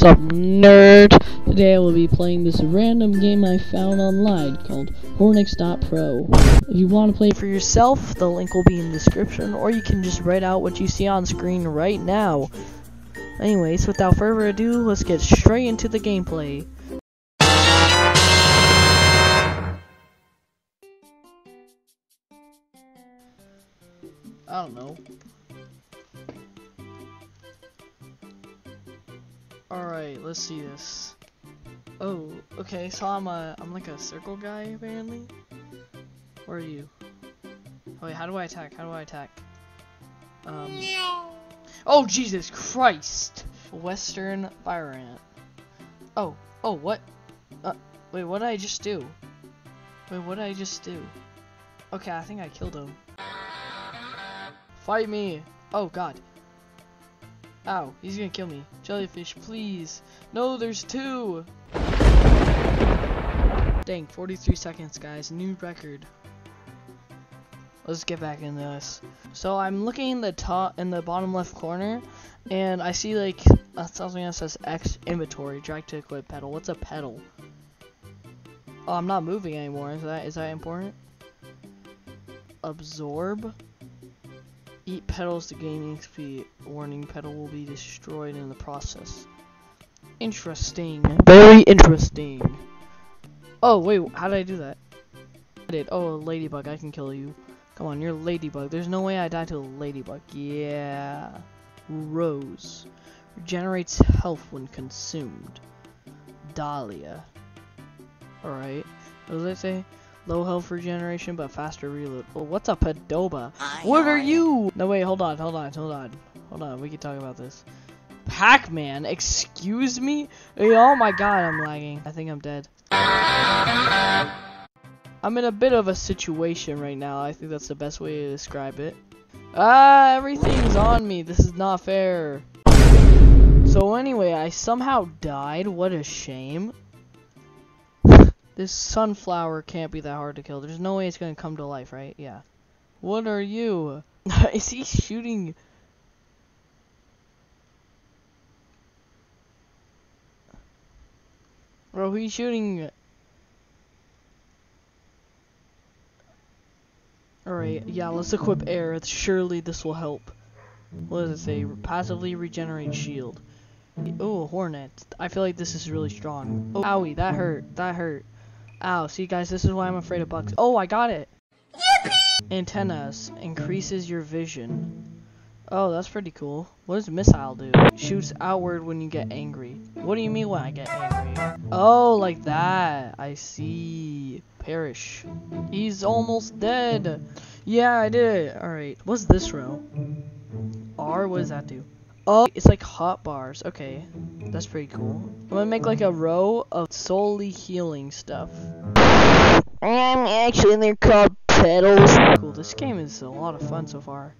What's up, nerd? Today I will be playing this random game I found online called Hornex.pro. If you want to play for yourself, the link will be in the description, or you can just write out what you see on screen right now. Anyways, without further ado, let's get straight into the gameplay. I don't know. Alright, let's see this. Oh, okay, so I'm a I'm like a circle guy apparently. Where are you? Oh, wait, how do I attack? How do I attack? Um Oh Jesus Christ! Western Fire Ant. Oh, oh what? Uh wait, what did I just do? Wait, what did I just do? Okay, I think I killed him. Fight me! Oh god. Ow, he's gonna kill me. Jellyfish, please. No, there's two! Dang, 43 seconds, guys. New record. Let's get back into this. So I'm looking in the top, in the bottom left corner, and I see like something that says X inventory, drag to equip petal. What's a petal? Oh, I'm not moving anymore. Is that is that important? Absorb. Eat petals to gain XP. Warning, petal will be destroyed in the process. Interesting. Very interesting. Oh, wait, how did I do that? I did. Oh, ladybug, I can kill you. Come on, you're ladybug. There's no way I die to a ladybug. Yeah. Rose. Regenerates health when consumed. Dahlia. Alright. What does it say? Low health regeneration, but faster reload. Oh, what's a Padoba? What are you? No, wait, hold on, hold on, hold on. Hold on, we can talk about this. Pac-Man, excuse me? Oh my god, I'm lagging. I think I'm dead. I'm in a bit of a situation right now. I think that's the best way to describe it. Ah, everything's on me. This is not fair. So anyway, I somehow died. What a shame. This sunflower can't be that hard to kill. There's no way it's gonna come to life, right? Yeah. What are you? Is he shooting? Bro, he's shooting. Alright, yeah, let's equip air. Surely this will help. What does it say? Passively regenerate shield. Oh, a hornet. I feel like this is really strong. Oh, owie, that hurt. That hurt. Ow, see guys, this is why I'm afraid of bugs. Oh, I got it! Yippee! Antennas. Increases your vision. Oh, that's pretty cool. What does missile do? Shoots outward when you get angry. What do you mean when I get angry? Oh, like that. I see. Perish. He's almost dead. Yeah, I did it. Alright, what's this row? R, what does that do? Oh, it's like hot bars. Okay, that's pretty cool. I'm gonna make like a row of solely healing stuff. I'm actually they're called petals. Cool. This game is a lot of fun so far.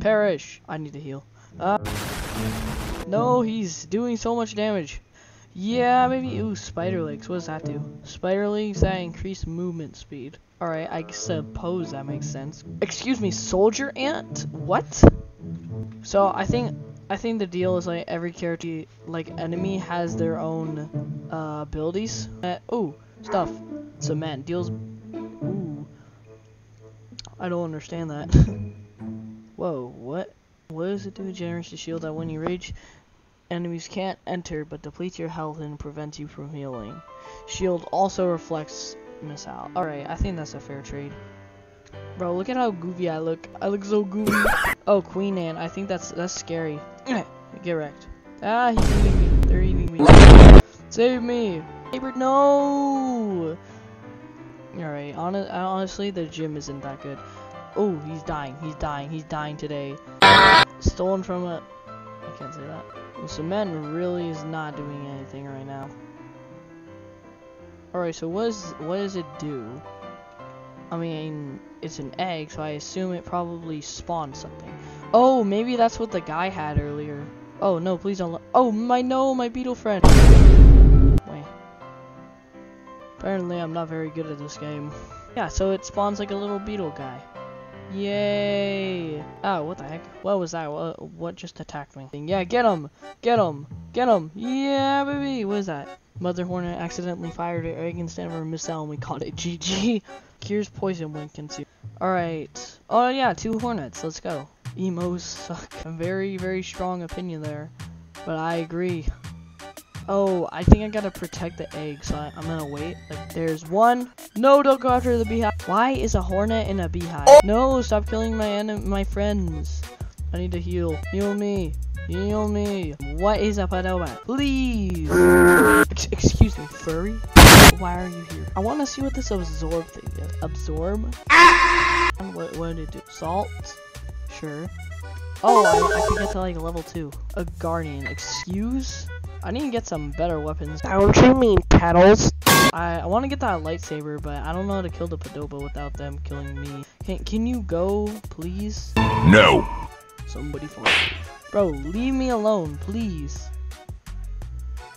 Perish. I need to heal. Uh, no, he's doing so much damage. Yeah, maybe. Ooh, spider legs. What does that do? Spider legs that increase movement speed. Alright, I suppose that makes sense. Excuse me, soldier ant? What? So I think I think the deal is like every character, like enemy, has their own uh, abilities. Uh, oh, stuff. Cement deals. Ooh, I don't understand that. Whoa, what? What does it do? Generates the shield that when you rage, enemies can't enter, but depletes your health and prevents you from healing. Shield also reflects missile. Alright, I think that's a fair trade. Bro, look at how goofy I look. I look so goofy. oh, Queen Ant. I think that's that's scary. Get wrecked. Ah, he's eating me. They're eating me. Save me. Neighbor, no. Alright, honest, honestly, the gym isn't that good. Oh, he's dying. He's dying. He's dying today. Stolen from a... I can't say that. Cement really is not doing anything right now. Alright, so what, is, what does it do? I mean, it's an egg, so I assume it probably spawned something. Oh, maybe that's what the guy had earlier. Oh, no, please don't Oh, my, no, my beetle friend. Wait. Apparently, I'm not very good at this game. Yeah, so it spawns like a little beetle guy. Yay! Oh, what the heck? What was that? What, what just attacked me? Yeah, get him! Get him! Get him! Yeah, baby! What is that? Mother Hornet accidentally fired an egg instead of a missile and we called it GG. Cures poison when consumed. Alright. Oh yeah, two hornets. Let's go. Emos suck. A very, very strong opinion there. But I agree. Oh, I think I gotta protect the egg, so I, am gonna wait. Like, there's one. No, don't go after the beehive. Why is a hornet in a beehive? Oh. No, stop killing my my friends. I need to heal. Heal me. Heal me. What is up, Adoba? Please. Ex excuse me, furry? Why are you here? I want to see what this absorb thing is. Absorb? Ah! What, what did it do? Salt? Sure. Oh, I, I could get to like level 2. A guardian. Excuse? I need to get some better weapons. Don't you mean petals? I, I want to get that lightsaber, but I don't know how to kill the Padoba without them killing me. Can, can you go, please? No. Somebody find me. Bro, leave me alone, please.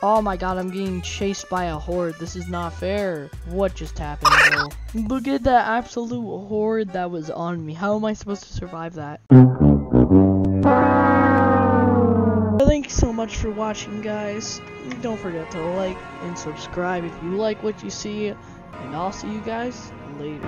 Oh my god, I'm getting chased by a horde. This is not fair. What just happened, bro? Look at that absolute horde that was on me. How am I supposed to survive that? Thanks so much for watching, guys. Don't forget to like and subscribe if you like what you see. And I'll see you guys later.